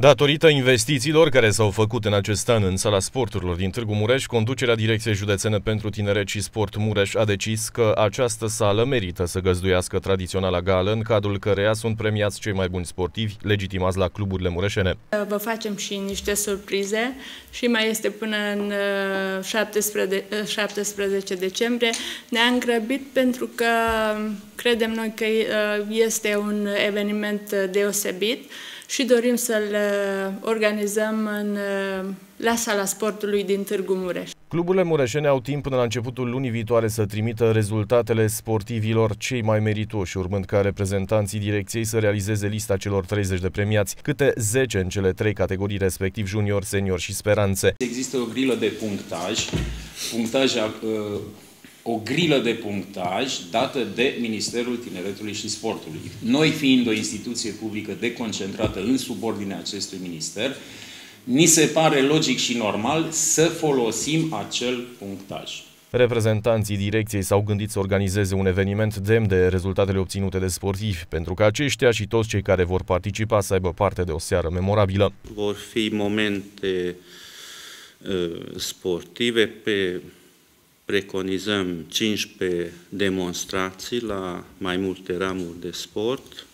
Datorită investițiilor care s-au făcut în acest an în sala sporturilor din Târgu Mureș, conducerea Direcției Județene pentru Tineret și Sport Mureș a decis că această sală merită să găzduiască tradiționala gală, în cadrul căreia sunt premiați cei mai buni sportivi legitimați la cluburile mureșene. Vă facem și niște surprize și mai este până în 17, uh, 17 uh, decembrie. Ne-am grăbit pentru că credem noi că uh, este un eveniment deosebit și dorim să-l organizăm în, la sala sportului din Târgu Mureș. Cluburile mureșene au timp până la începutul lunii viitoare să trimită rezultatele sportivilor cei mai meritoși, urmând ca reprezentanții direcției să realizeze lista celor 30 de premiați, câte 10 în cele trei categorii, respectiv junior, senior și speranțe. Există o grilă de punctaj, punctaj uh, o grilă de punctaj dată de Ministerul Tineretului și Sportului. Noi fiind o instituție publică deconcentrată în subordinea acestui minister, ni se pare logic și normal să folosim acel punctaj. Reprezentanții direcției s-au gândit să organizeze un eveniment demn de rezultatele obținute de sportivi, pentru că aceștia și toți cei care vor participa să aibă parte de o seară memorabilă. Vor fi momente uh, sportive pe preconizăm 15 demonstrații la mai multe ramuri de sport,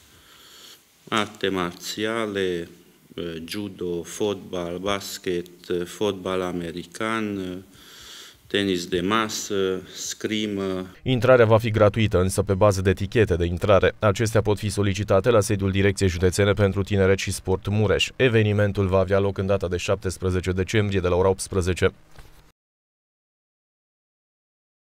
arte marțiale, eh, judo, fotbal, basket, eh, fotbal american, eh, tenis de masă, scrimă. Intrarea va fi gratuită, însă pe bază de etichete de intrare. Acestea pot fi solicitate la sediul Direcției Județene pentru Tineret și Sport Mureș. Evenimentul va avea loc în data de 17 decembrie de la ora 18.